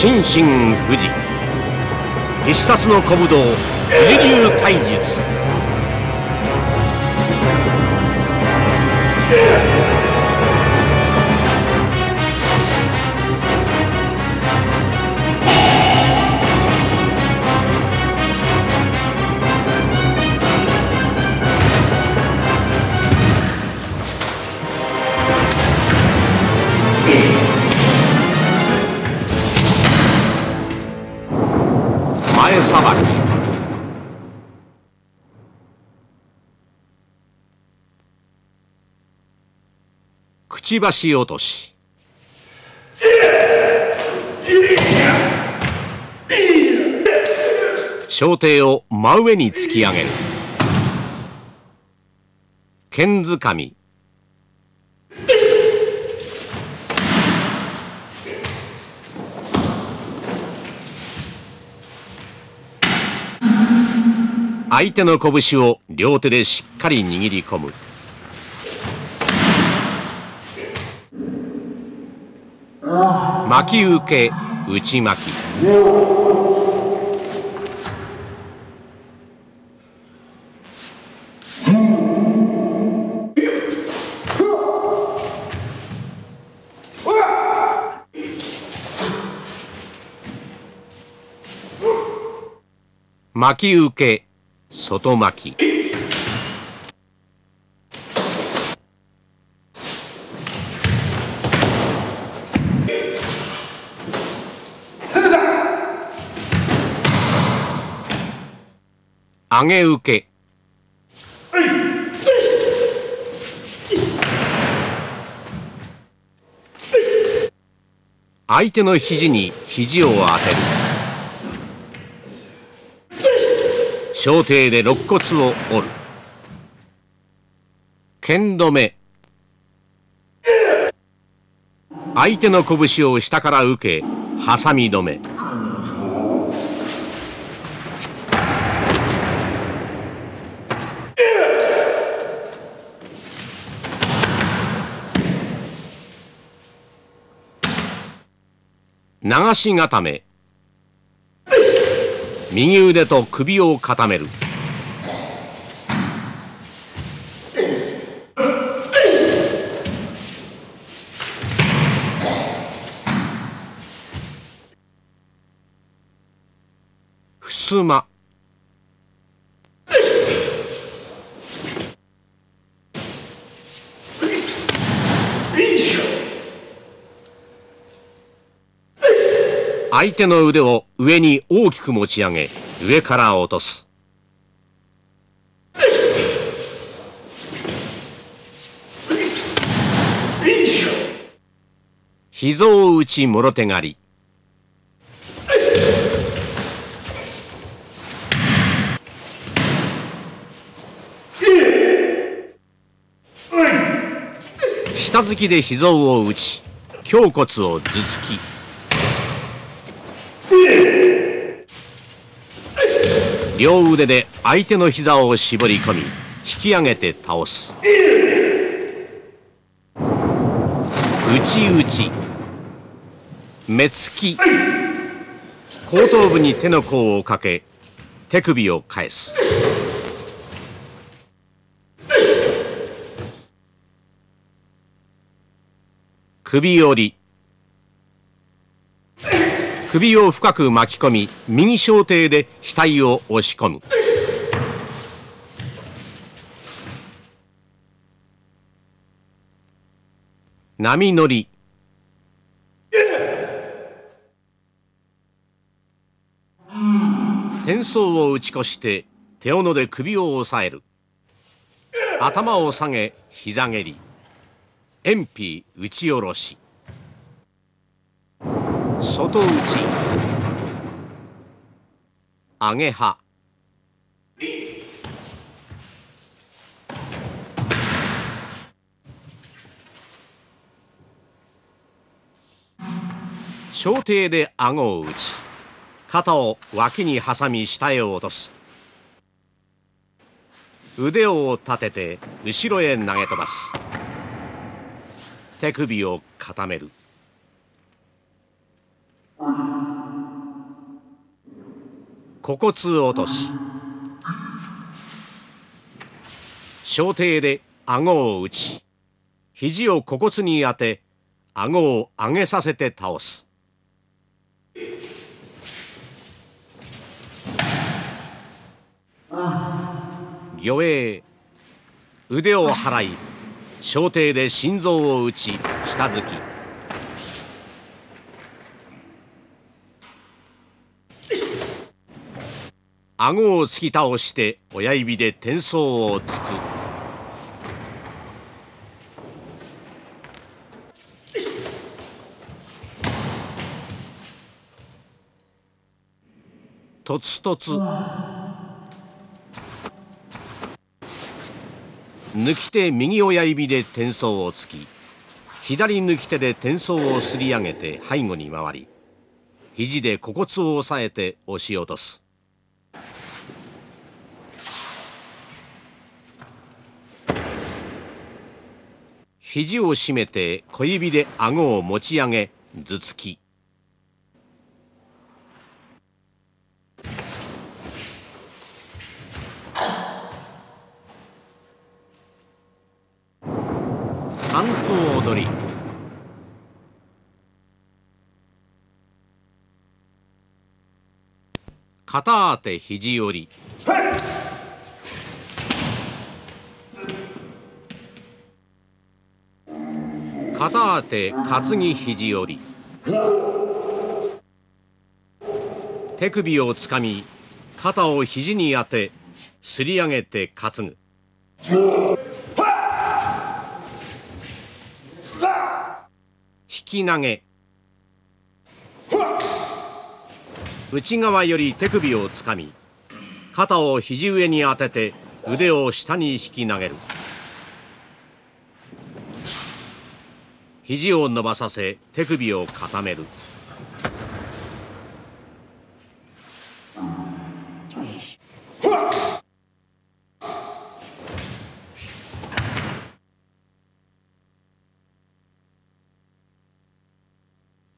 心身富士。必殺の小武道富士流体術ちばし落とし。小艇を真上に突き上げる。剣づかみ。相手の拳を両手でしっかり握り込む。巻き受け内巻き。巻き受け外巻き。上げ受け相手の肘に肘を当てる小艇で肋骨を折る剣止め相手の拳を下から受けハサミ止め流し固め。右腕と首を固める。ふすま。相手の腕を上に大きく持ち上げ上から落とす。膝を打ちもろ手狩り。下突きで膝を打ち胸骨を頭突き。両腕で相手の膝を絞り込み引き上げて倒す。内打目つき。後頭部に手の甲をかけ手首を返す。首折り。首を深く巻き込み右小艇で額を押し込む。波乗り。転送を打ち越して手斧で首を押さえる。頭を下げ膝蹴り。遠皮打ち下ろし。外打ち。上げ刃小艇で顎を打ち肩を脇に挟み下へ落とす。腕を立てて後ろへ投げ飛ばす。手首を固める。股骨落とし小艇で顎を打ち肘を股骨に当て顎を上げさせて倒す。魚影腕を払い小艇で心臓を打ち下突き。顎を突き倒して親指で転送をつく。とつとつ。抜き手右親指で転送をつき左抜き手で転送をすり上げて背後に回り肘で股骨を押さえて押し落とす。肘を締めて小指で顎を持ち上げ頭突き。関東踊り。片当て肘折り。片当て担ぎ肘折り。手首をつかみ肩を肘に当てすり上げて担ぐ。引き投げ。内側より手首をつかみ肩を肘上に当てて腕を下に引き投げる。肘を伸ばさせ手首を固める。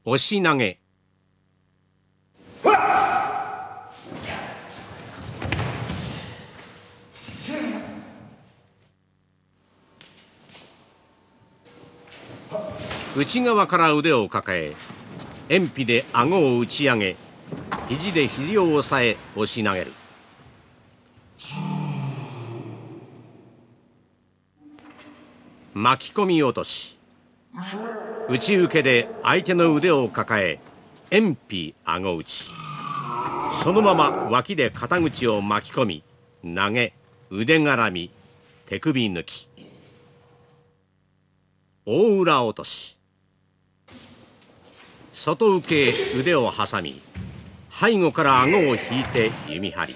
押し投げ。内側から腕を抱え鉛筆で顎を打ち上げ肘で肘を押さえ押し投げる。巻き込み落とし内受けで相手の腕を抱え鉛筆顎打ち。そのまま脇で肩口を巻き込み投げ腕絡み手首抜き。大裏落とし。外受け腕を挟み背後から顎を引いて弓張り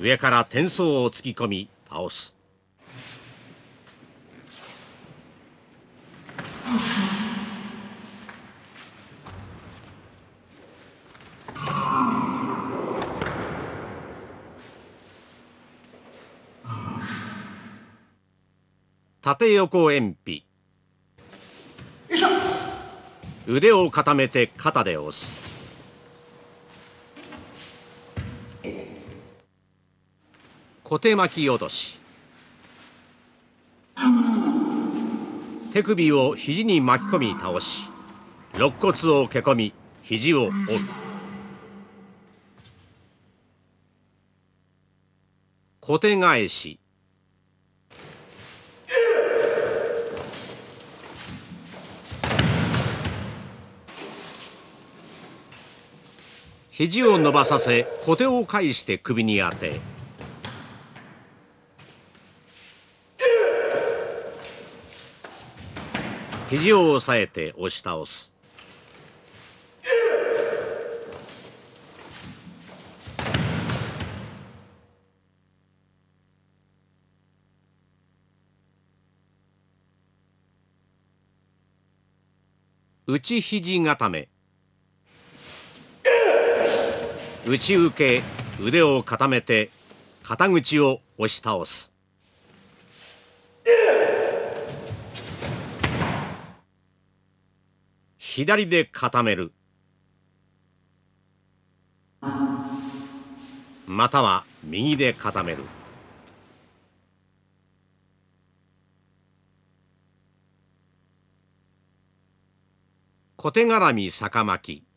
上から転送を突き込み倒す。縦横鉛筆腕を固めて肩で押す。小手巻き落とし。手首を肘に巻き込み倒し。肋骨をけ込み肘を折る。小手返し。肘を伸ばさせ小手を返して首に当て。肘を押さえて押し倒す。内肘固め。内受け腕を固めて肩口を押し倒す。左で固める。または右で固める。小手絡み逆巻き。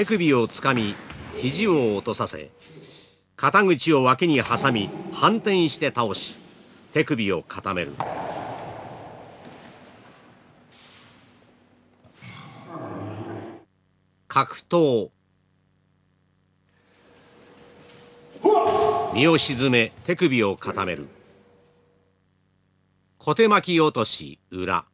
手首をつかみ肘を落とさせ肩口を脇に挟み反転して倒し手首を固める。格闘。身を沈め手首を固める。小手巻き落とし裏。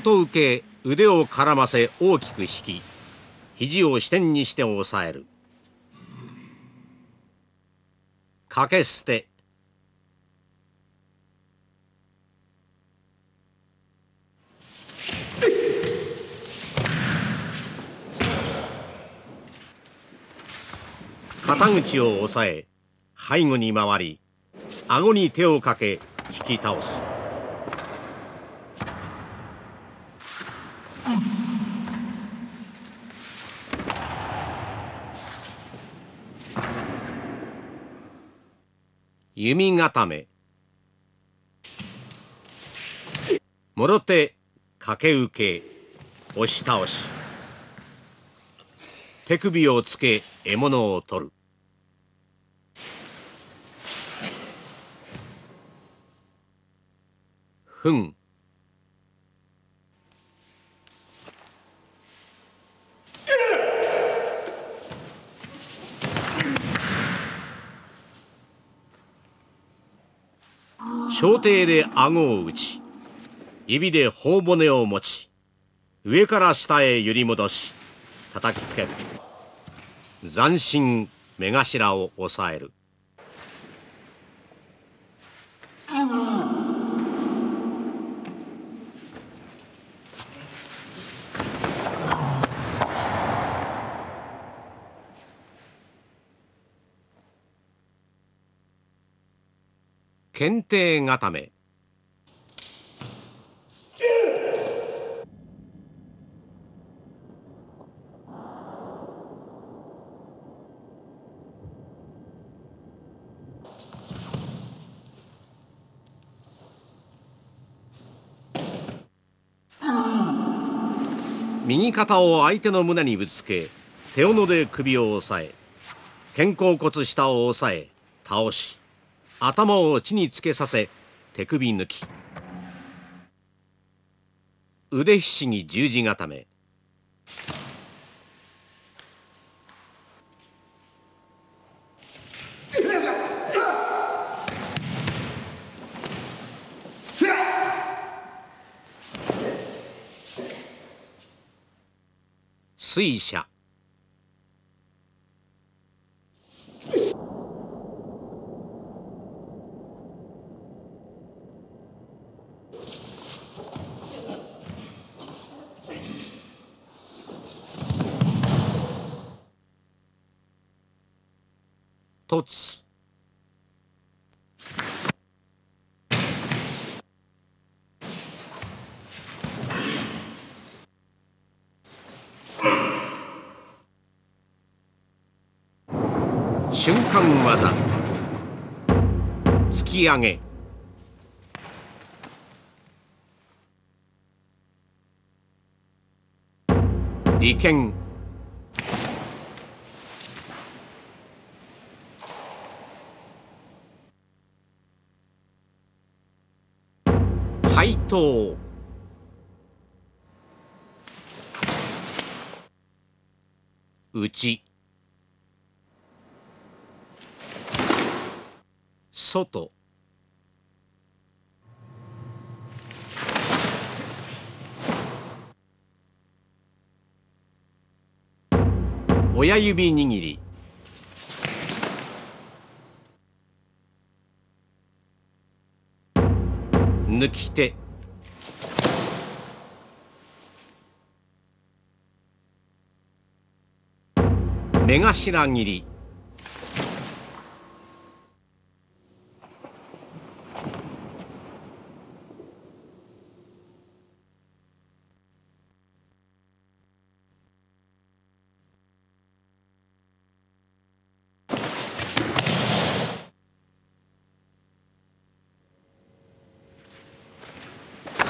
外受け腕を絡ませ大きく引き肘を支点にして押さえる。掛け捨て。肩口を押さえ背後に回り顎に手をかけ引き倒す。弓固め。もろ手駆け受け押し倒し。手首をつけ獲物を取る。ふん。小艇で顎を打ち指で頬骨を持ち上から下へ揺り戻し叩きつける。斬新目頭を押さえる。検定固め。右肩を相手の胸にぶつけ手斧で首を押さえ肩甲骨下を押さえ倒し。頭を地につけさせ手首抜き。腕ひしぎ十字固め。水車凸瞬間技突き上げ利権配当内外親指握り。抜き手。目頭切り。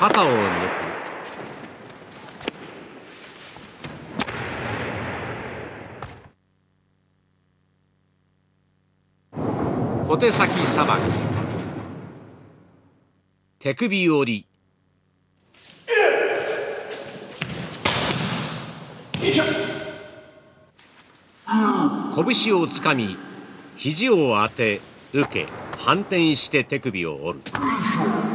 肩を抜く。小手先さばき。手首折り。拳をつかみ肘を当て受け反転して手首を折る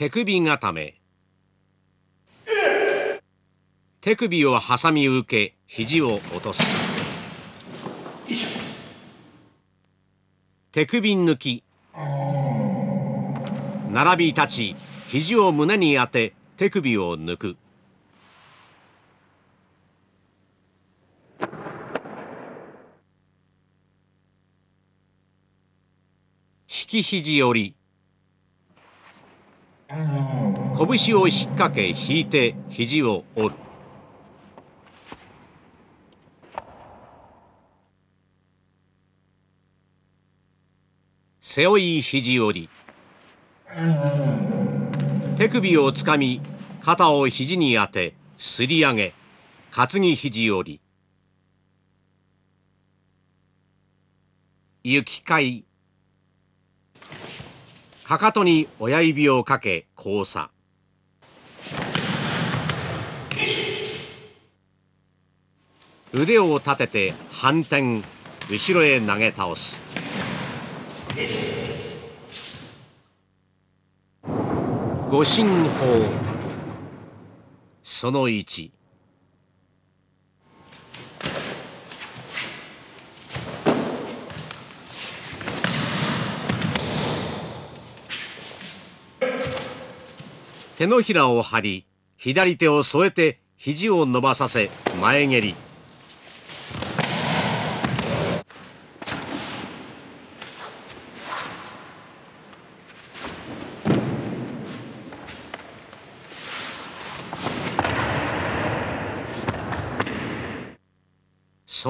手首固め。手首を挟み受け肘を落とす。手首抜き。並び立ち肘を胸に当て手首を抜く。引き肘折り。拳を引っ掛け引いて肘を折る。背負い肘折り。手首をつかみ肩を肘に当てすり上げ担ぎ肘折り。行き交い。かかとに親指をかけ交差。腕を立てて反転後ろへ投げ倒す。護身法。その1手のひらを張り左手を添えて肘を伸ばさせ前蹴り。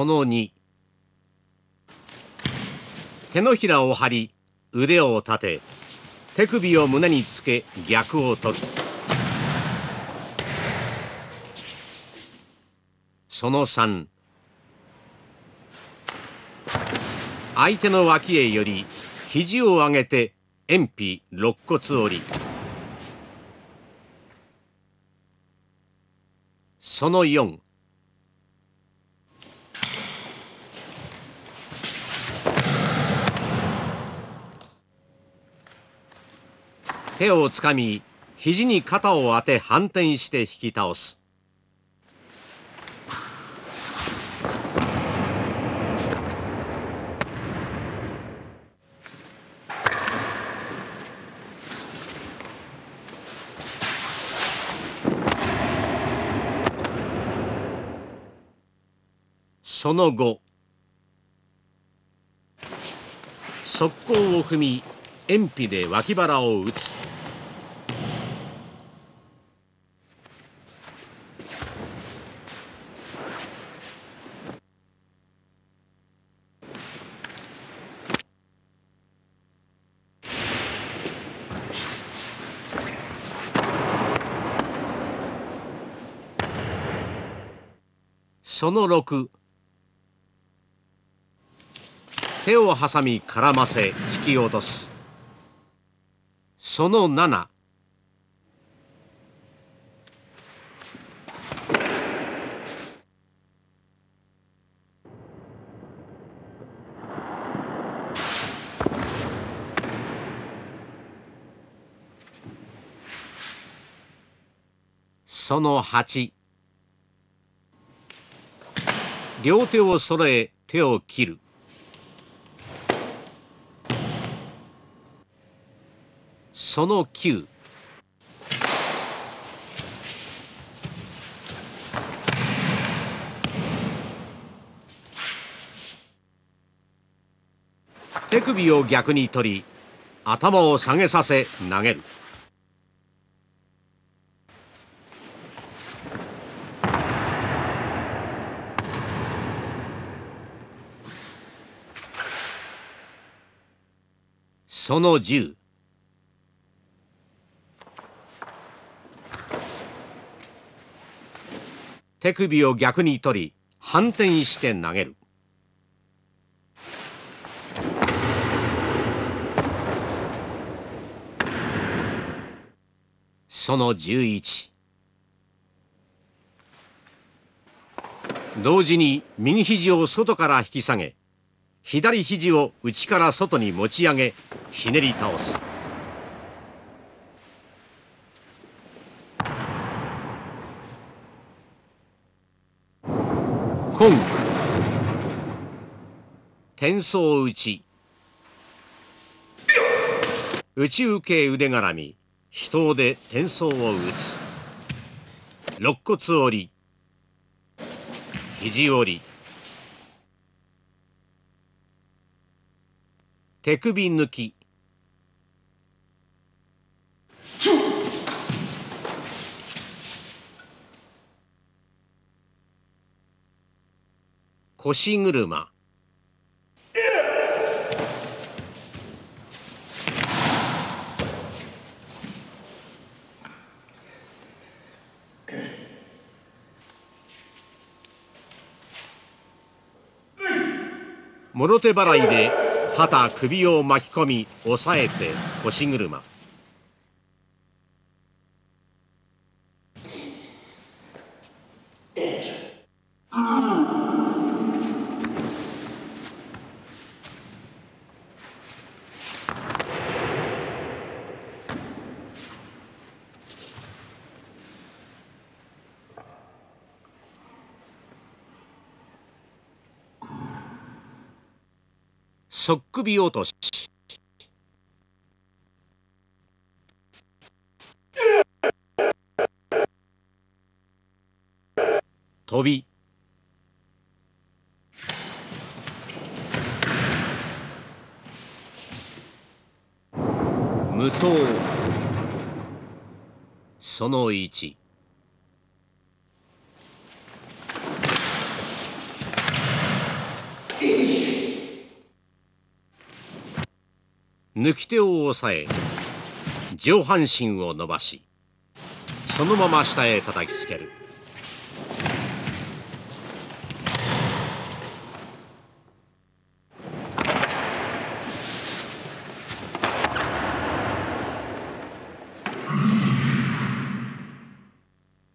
その2手のひらを張り腕を立て手首を胸につけ逆を取る。その3相手の脇へより肘を上げて遠皮肋骨折り。その4手をつかみ肘に肩を当て反転して引き倒す。その後速攻を踏み遠皮で脇腹を打つ。その6手を挟み絡ませ引き落とす。その7その8両手を揃え手を切るその9手首を逆に取り頭を下げさせ投げる。その10手首を逆に取り反転して投げる。その11同時に右肘を外から引き下げ左肘を内から外に持ち上げひねり倒す。コン転送打ち。内受け腕絡み。手刀で転送を打つ。肋骨折り。肘折り。手首抜き。腰車。もろ手払いで。肩首を巻き込み押さえて腰車。そっくび落とし。飛び。無刀。その1抜き手を押さえ上半身を伸ばしそのまま下へ叩きつける。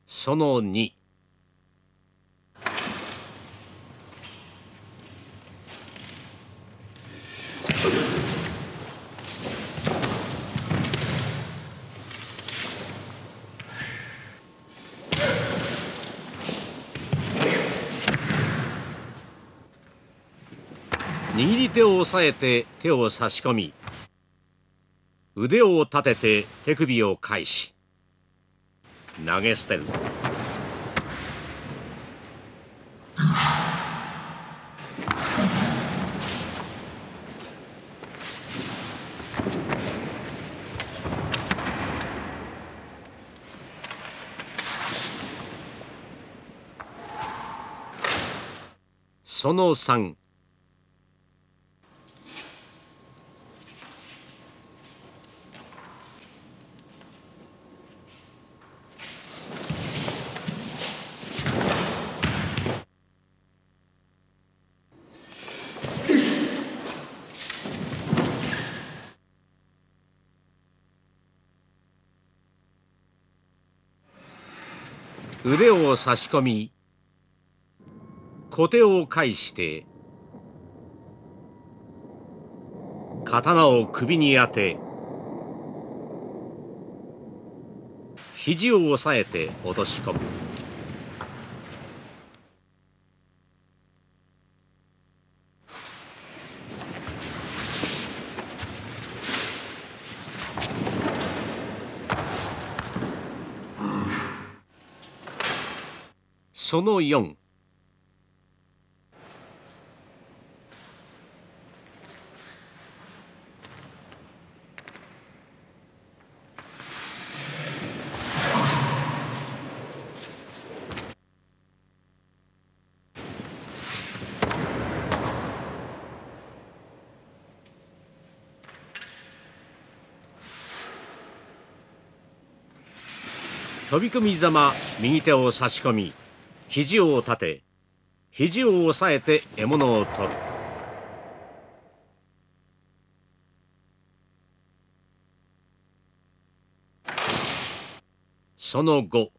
その2握り手を押さえて手を差し込み腕を立てて手首を返し投げ捨てる。その3腕を差し込み小手を返して刀を首に当て肘を押さえて落とし込む。その4飛び込みざま右手を差し込み。肘を立て肘を押さえて獲物を取る。その後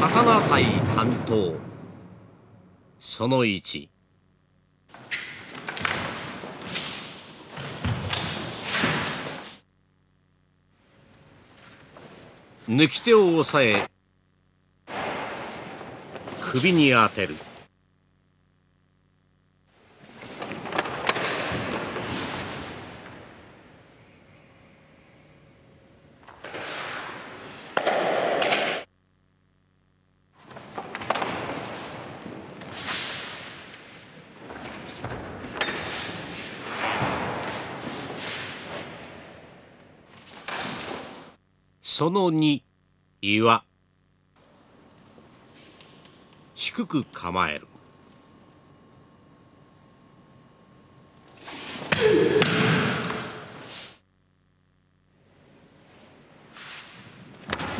刀隊担当その1抜き手を押さえ首に当てる。その2岩低く構える。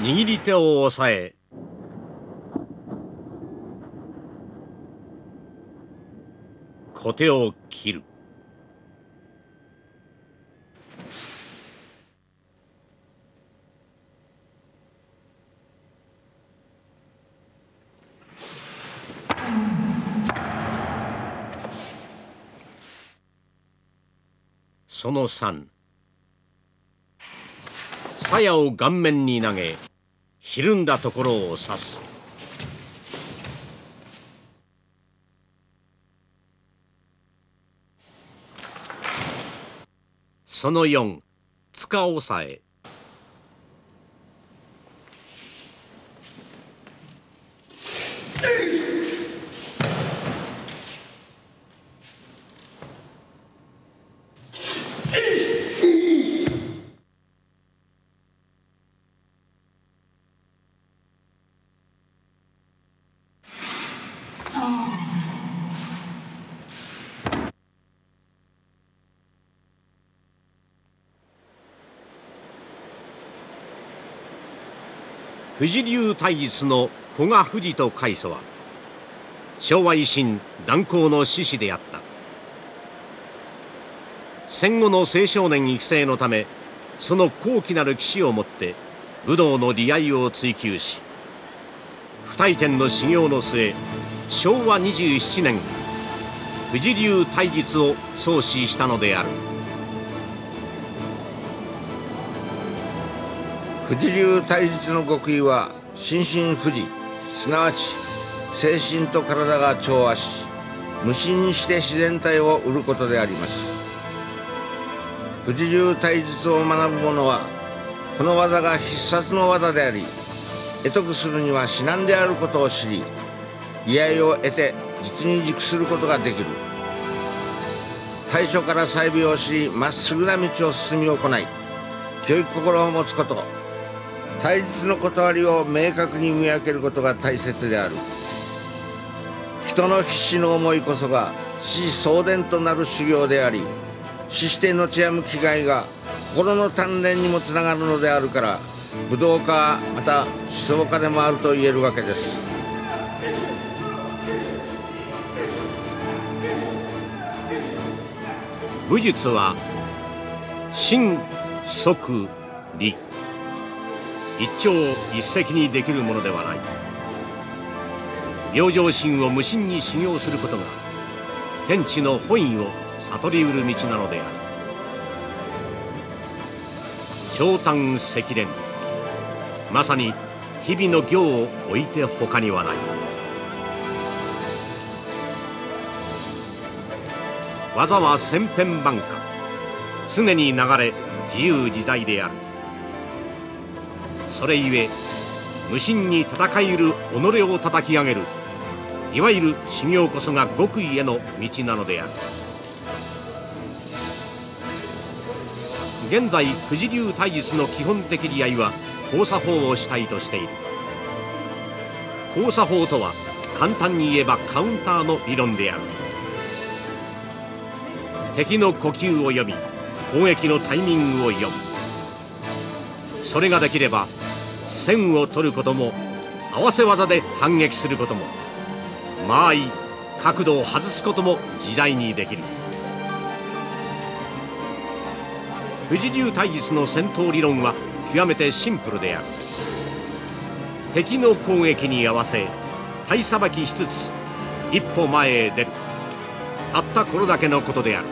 握り手を押さえ小手を切る。その3鞘を顔面に投げひるんだところを刺す。その4塚押さえ。富士流大術の古賀富士と海祖は昭和維新断行の志士であった。戦後の青少年育成のためその高貴なる騎士をもって武道の利愛を追求し不退転の修行の末昭和27年富士流大術を創始したのである。富士流大術の極意は心身富士すなわち精神と体が調和し無心にして自然体を売ることであります。富士流大術を学ぶ者はこの技が必殺の技であり得得するには至難であることを知り居合を得て実に熟することができる。最初から細微を知りまっすぐな道を進み行い教育心を持つこと。対立の断りを明確に見分けることが大切である。人の必死の思いこそが死送電となる修行であり死して後やむ気概が心の鍛錬にもつながるのであるから武道家また思想家でもあると言えるわけです。武術は心即理一朝一夕にできるものではない。明星心を無心に修行することが天地の本意を悟りうる道なのである。長短赤蓮まさに日々の行を置いて他にはない。技は千変万化。常に流れ自由自在である。それゆえ無心に戦いうる己を叩き上げるいわゆる修行こそが極意への道なのである。現在富士流体術の基本的利合は交差法を主体としている。交差法とは簡単に言えばカウンターの理論である。敵の呼吸を読み攻撃のタイミングを読む。それができれば線を取ることも合わせ技で反撃することも間合い角度を外すことも自在にできる。富士流体術の戦闘理論は極めてシンプルである。敵の攻撃に合わせ体さばきしつつ一歩前へ出る。たったこれだけのことである。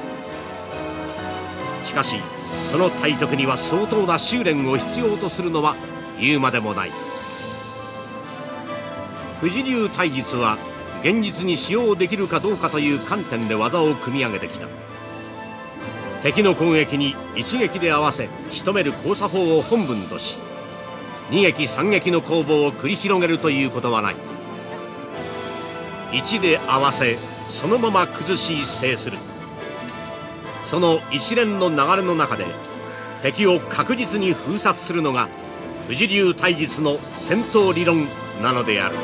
しかしその体得には相当な修練を必要とするのは言うまでもない。富士流体術は現実に使用できるかどうかという観点で技を組み上げてきた。敵の攻撃に一撃で合わせ仕留める交差法を本分とし二撃三撃の攻防を繰り広げるということはない。一で合わせそのまま崩し制する。その一連の流れの中で敵を確実に封殺するのが富士流体術の戦闘理論なのである。